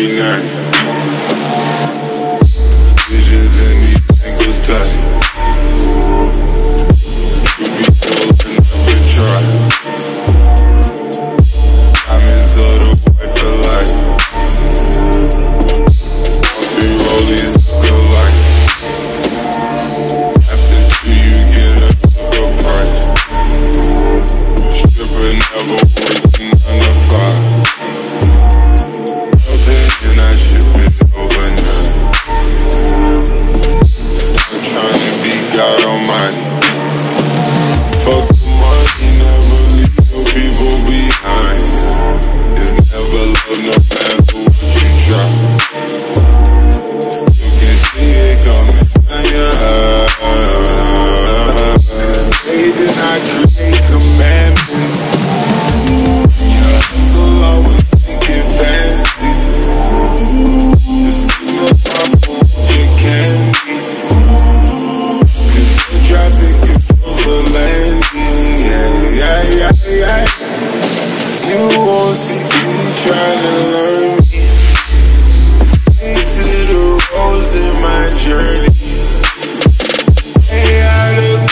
every night. Visions in these angles tight. You be told and I try. Fuck the money, never leave the people behind. It's never love, no matter what you try. Still can see it coming down your eyes. They did not create commandments. You won't succeed trying to learn me. To the roads my journey. Stay out of